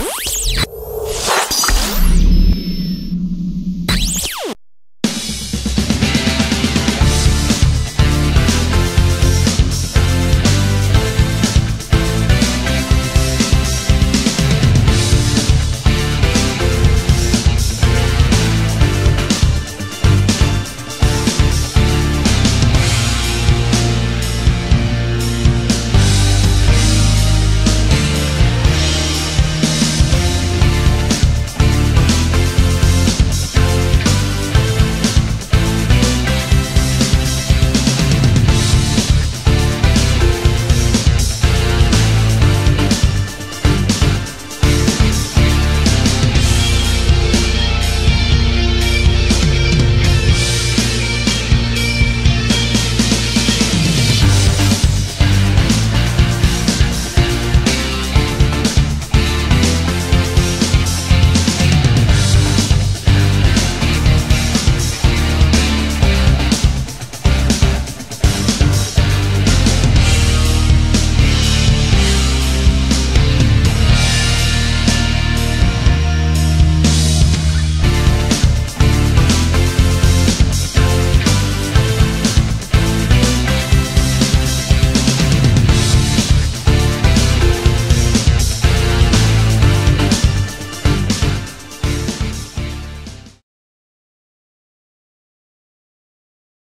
Bye.